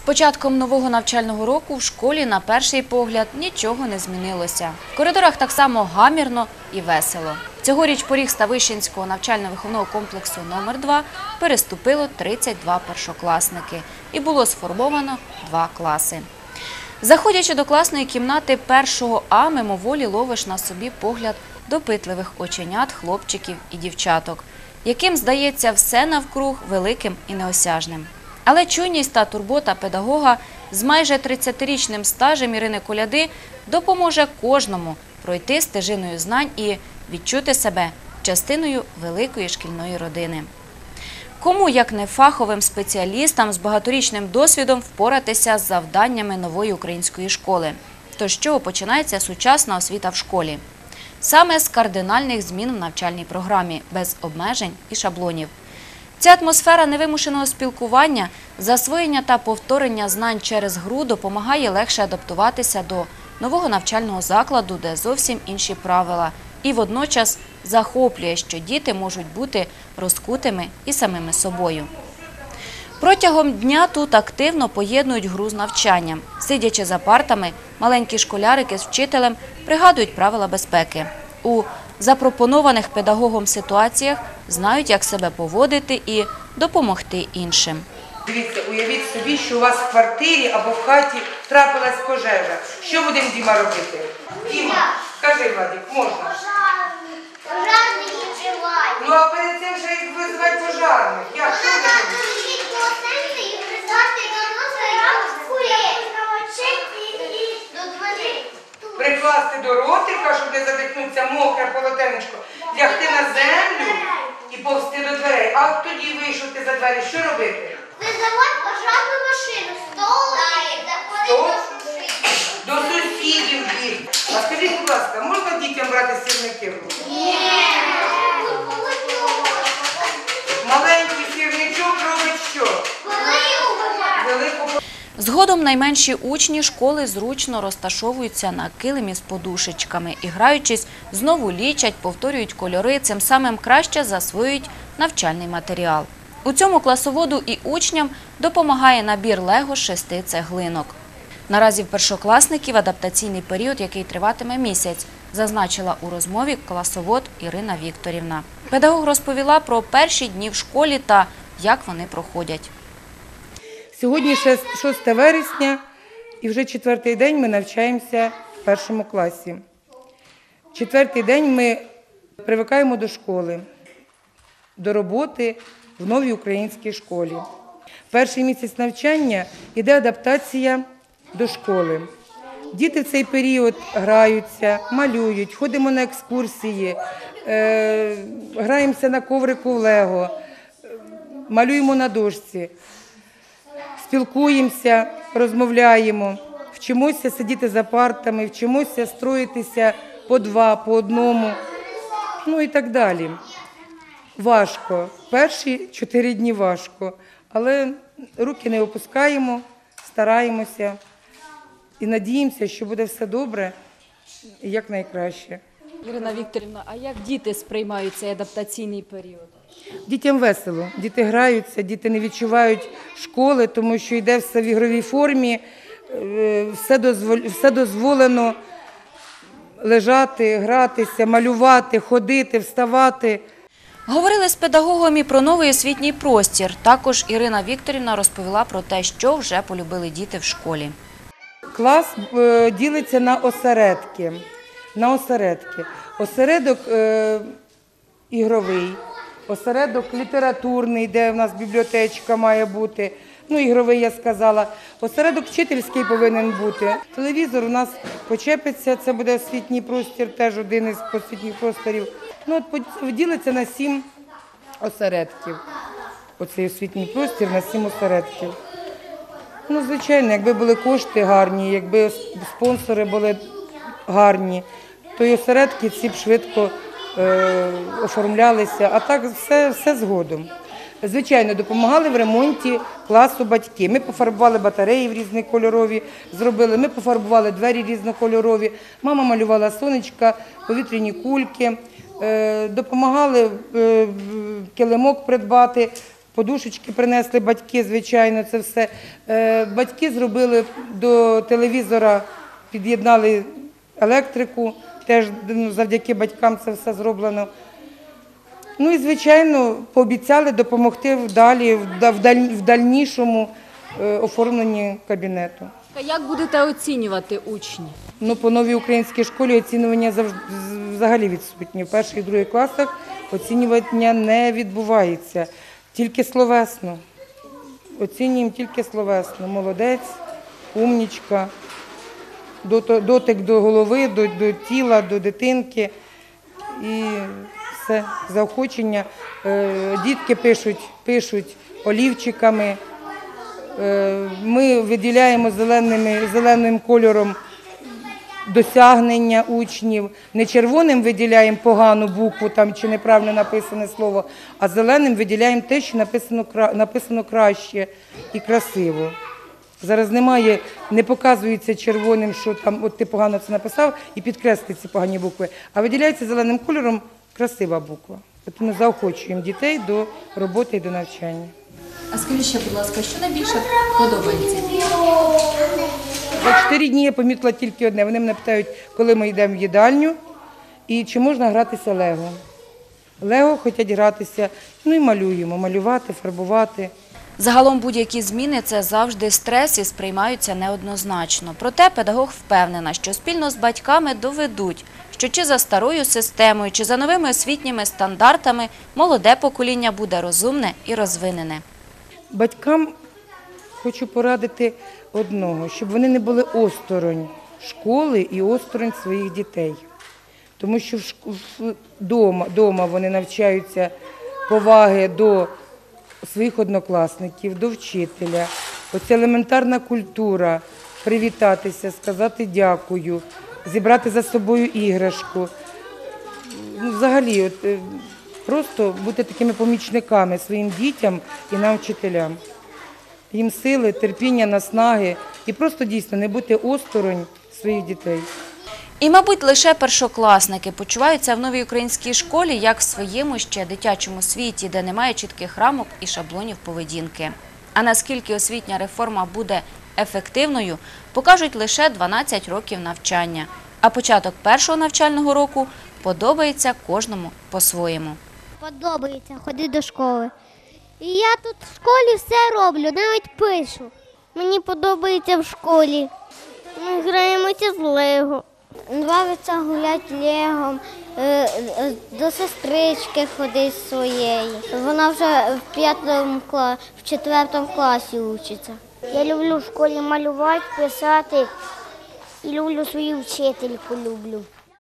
З початком нового навчального року в школі на перший погляд нічого не змінилося. В коридорах так само гамірно і весело. Цьогоріч поріг Ставищенського навчально-виховного комплексу номер 2 переступило 32 першокласники і було сформовано два класи. Заходячи до класної кімнати першого А, мимоволі ловиш на собі погляд допитливих оченят хлопчиків і дівчаток, яким здається все навкруг великим і неосяжним. Але чуйність та турбота педагога з майже 30-річним стажем Ірини Коляди допоможе кожному пройти стежиною знань і відчути себе частиною великої шкільної родини. Кому, як не фаховим спеціалістам з багаторічним досвідом впоратися з завданнями нової української школи? То з чого починається сучасна освіта в школі? Саме з кардинальних змін в навчальній програмі, без обмежень і шаблонів. Ця атмосфера невимушеного спілкування, засвоєння та повторення знань через гру допомагає легше адаптуватися до нового навчального закладу, де зовсім інші правила, і водночас захоплює, що діти можуть бути розкутими і самими собою. Протягом дня тут активно поєднують гру з навчанням. Сидячи за партами, маленькі школярики з вчителем пригадують правила безпеки. У запропонованих педагогом ситуаціях знають, як себе поводити і допомогти іншим. Дивіться, уявіть собі, що у вас в квартирі або в хаті трапилась пожежа. Що будемо Діма робити? Діма, скажи, Владик, можна? Пожарний. Пожарний. Ну а перед цим вже визвати пожарних. Як? Що дверей. Прикласти до ротика, щоб не задихнутися мокре полотенечко, лягти на землю повзти до дверей. А от тоді вийшов за двері, що робити? Визивати пожарну машину. Стол і сусідів. До сусідів біг. А скажіть, будь ласка, можна дітям брати сірники в руки? Ні. Згодом найменші учні школи зручно розташовуються на килимі з подушечками і, граючись, знову лічать, повторюють кольори, цим самим краще засвоюють навчальний матеріал. У цьому класоводу і учням допомагає набір лего шести цеглинок. Наразі в першокласників адаптаційний період, який триватиме місяць, зазначила у розмові класовод Ірина Вікторівна. Педагог розповіла про перші дні в школі та як вони проходять. Сьогодні 6 6 вересня і вже четвертий день ми навчаємося в першому класі. Четвертий день ми привикаємо до школи, до роботи в новій українській школі. Перший місяць навчання йде адаптація до школи. Діти в цей період граються, малюють, ходимо на екскурсії, е, граємося на коврику в лего, малюємо на дошці спілкуємося, розмовляємо, вчимося сидіти за партами, вчимося строїтися по два, по одному, ну і так далі. Важко. Перші чотири дні важко, але руки не опускаємо, стараємося і надіємося, що буде все добре і якнайкраще. Ірина Вікторівна, а як діти сприймають цей адаптаційний період? Дітям весело, діти граються, діти не відчувають школи, тому що йде все в ігровій формі, е, все, дозволь, все дозволено лежати, гратися, малювати, ходити, вставати. Говорили з педагогом і про новий освітній простір. Також Ірина Вікторівна розповіла про те, що вже полюбили діти в школі. Клас е, ділиться на осередки. На осередки. Осередок е, ігровий, осередок літературний, де в нас бібліотечка має бути. Ну, ігровий я сказала. Осередок вчительський повинен бути. Телевізор у нас почепиться, це буде освітній простір, теж один із освітніх просторів. Ну, от по- ділиться на сім осередків. Оцей освітній простір на сім осередків. Ну, звичайно, якби були кошти гарні, якби спонсори були гарні, то і осередки ці б швидко е, оформлялися, а так все, все згодом. Звичайно, допомагали в ремонті класу батьки. Ми пофарбували батареї в різні кольорові, зробили. Ми пофарбували двері різнокольорові. Мама малювала сонечка, повітряні кульки, е, допомагали е, килимок придбати, Подушечки принесли батьки, звичайно, це все. Е, Батьки зробили до телевізора, під'єднали електрику, теж ну, завдяки батькам це все зроблено. Ну і, звичайно, пообіцяли допомогти вдалі, в да- в даль- в дальнішому е, оформленні кабінету. А як будете оцінювати учні? Ну, по новій українській школі оцінювання завжди взагалі відсутнє. В перших і других класах оцінювання не відбувається, тільки словесно. Оцінюємо тільки словесно. Молодець, умнічка, дотик до голови, до, до тіла, до дитинки. І все, заохочення. Е, Дітки пишуть, пишуть олівчиками. Е, Ми виділяємо зеленими, зеленим кольором досягнення учнів. Не червоним виділяємо погану букву там, чи неправильно написане слово, а зеленим виділяємо те, що написано, написано краще і красиво. Зараз немає, не показується червоним, що там от ти погано це написав, і підкреслити ці погані букви, а виділяється зеленим кольором красива буква. От ми заохочуємо дітей до роботи і до навчання. А скажіть ще, будь ласка, що найбільше подобається? За чотири дні я помітила тільки одне. Вони мене питають, коли ми йдемо в їдальню і чи можна гратися Лего. Лего хочуть гратися, ну і малюємо, малювати, фарбувати. Загалом будь-які зміни це завжди стрес і сприймаються неоднозначно. Проте педагог впевнена, що спільно з батьками доведуть, що чи за старою системою, чи за новими освітніми стандартами молоде покоління буде розумне і розвинене. Батькам хочу порадити одного, щоб вони не були осторонь школи і осторонь своїх дітей. Тому що в шк- в- дома, дома вони навчаються поваги до своїх однокласників, до вчителя. Оця елементарна культура привітатися, сказати дякую, зібрати за собою іграшку. Ну, взагалі, от, е, просто бути такими помічниками своїм дітям і нам вчителям. Їм сили, терпіння, наснаги і просто дійсно не бути осторонь своїх дітей. І, мабуть, лише першокласники почуваються в новій українській школі як в своєму ще дитячому світі, де немає чітких рамок і шаблонів поведінки. А наскільки освітня реформа буде ефективною, покажуть лише 12 років навчання. А початок першого навчального року подобається кожному по-своєму. Подобається ходити до школи. І я тут в школі все роблю, навіть пишу. Мені подобається в школі. Ми граємося з Лего. Нравиться гуляти Легом, е, е, до сестрички ходити своєї. Вона вже в п'ятому класі, в четвертому класі учиться. Я люблю в школі малювати, писати і люблю свою вчительку люблю.